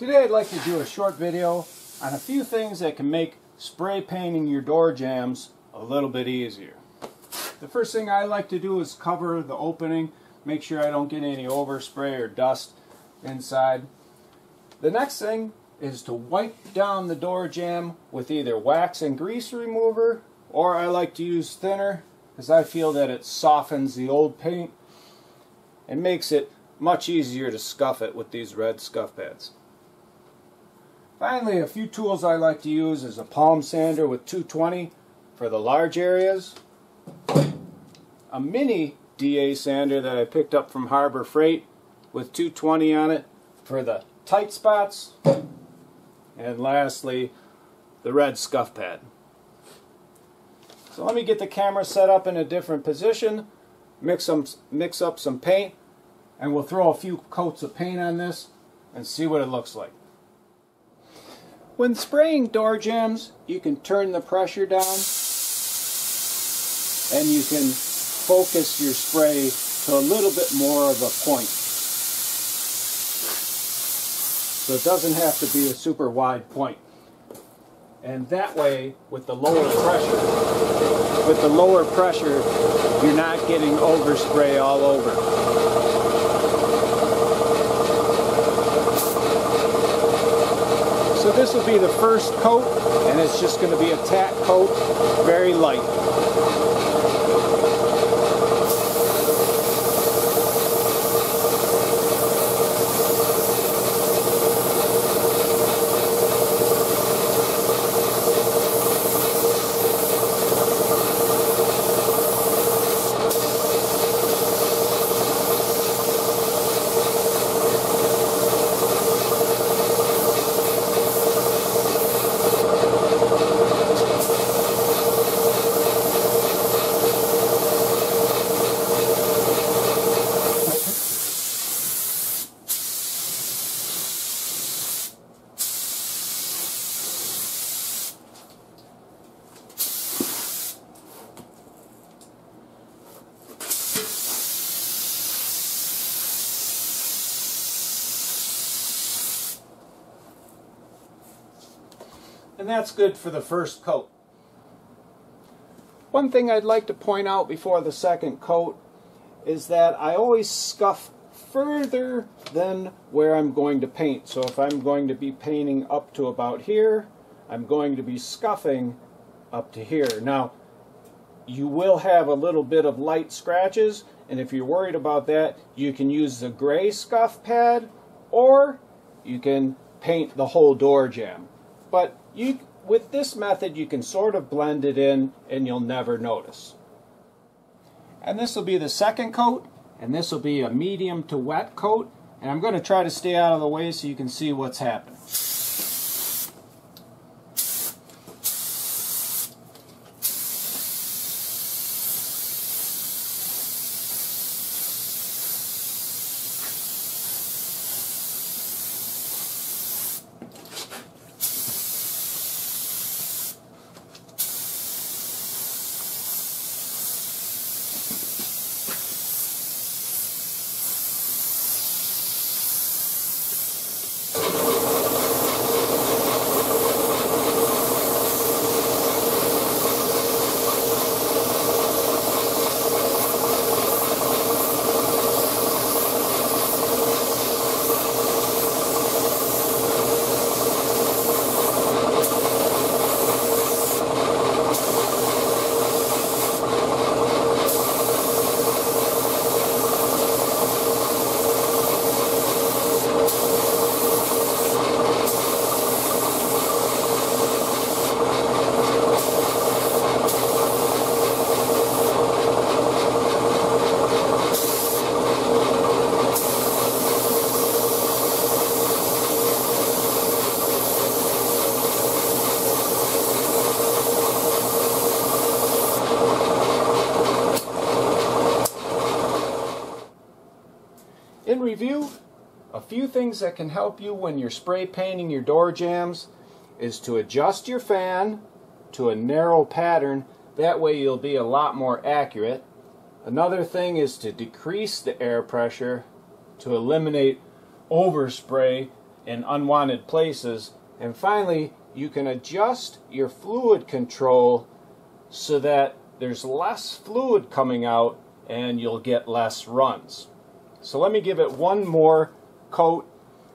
Today I'd like to do a short video on a few things that can make spray painting your door jambs a little bit easier. The first thing I like to do is cover the opening, make sure I don't get any overspray or dust inside. The next thing is to wipe down the door jamb with either wax and grease remover or I like to use thinner because I feel that it softens the old paint and makes it much easier to scuff it with these red scuff pads. Finally, a few tools I like to use is a palm sander with 220 for the large areas, a mini DA sander that I picked up from Harbor Freight with 220 on it for the tight spots, and lastly, the red scuff pad. So let me get the camera set up in a different position, mix, some, mix up some paint, and we'll throw a few coats of paint on this and see what it looks like. When spraying door jambs, you can turn the pressure down and you can focus your spray to a little bit more of a point. So it doesn't have to be a super wide point. And that way, with the lower pressure, with the lower pressure, you're not getting overspray all over. So this will be the first coat, and it's just going to be a tack coat, very light. And that's good for the first coat. One thing I'd like to point out before the second coat is that I always scuff further than where I'm going to paint. So if I'm going to be painting up to about here, I'm going to be scuffing up to here. Now, you will have a little bit of light scratches, and if you're worried about that, you can use the gray scuff pad, or you can paint the whole door jamb. But you, with this method, you can sort of blend it in and you'll never notice. And this will be the second coat, and this will be a medium to wet coat. And I'm going to try to stay out of the way so you can see what's happening. In review, a few things that can help you when you're spray painting your door jambs is to adjust your fan to a narrow pattern. That way you'll be a lot more accurate. Another thing is to decrease the air pressure to eliminate overspray in unwanted places. And finally, you can adjust your fluid control so that there's less fluid coming out and you'll get less runs. So let me give it one more coat,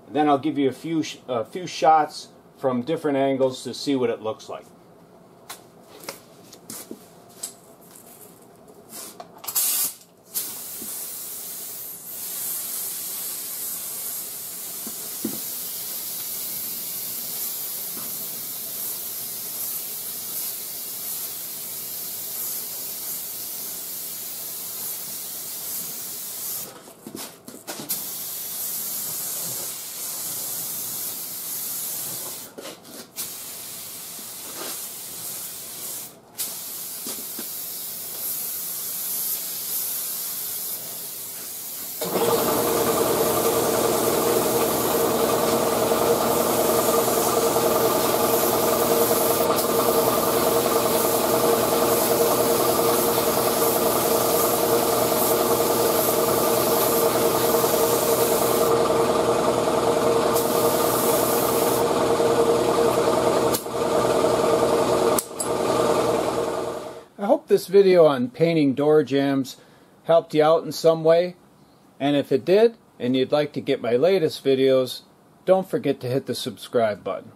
and then I'll give you a few, a few shots from different angles to see what it looks like. I hope this video on painting door jambs helped you out in some way. And if it did, and you'd like to get my latest videos, don't forget to hit the subscribe button.